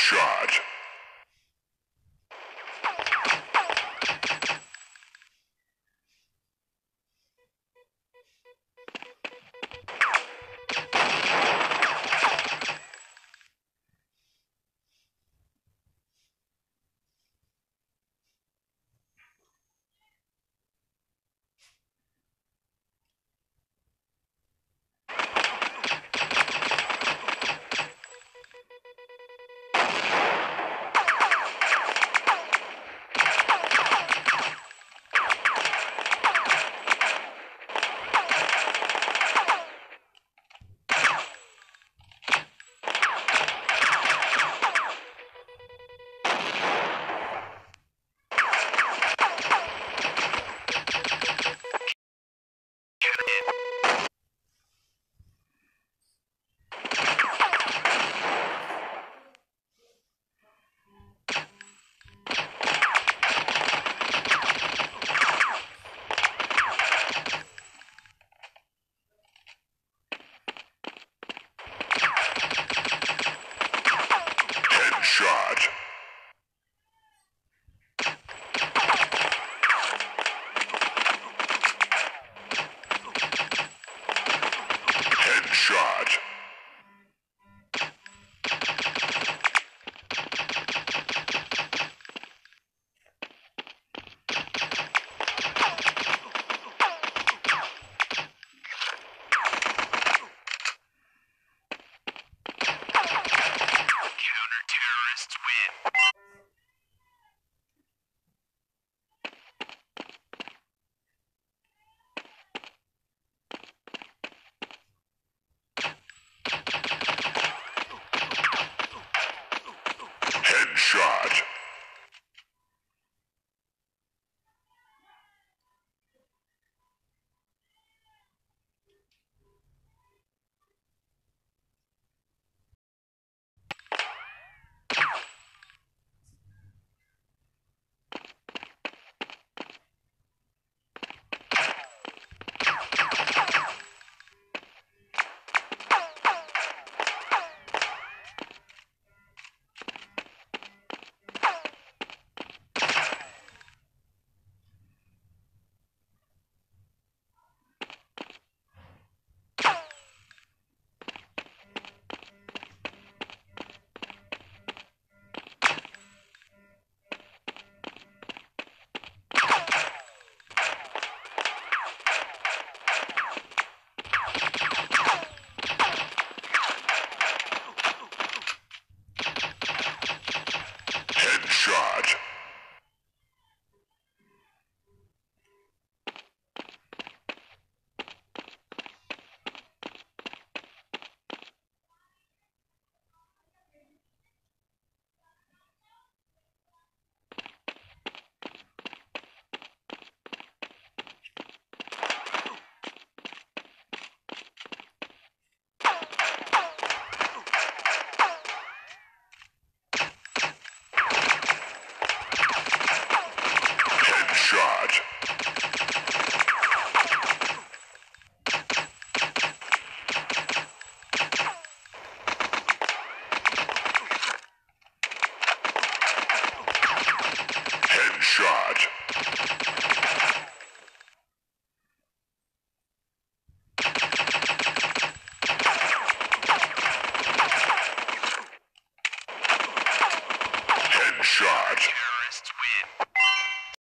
shot. Swift.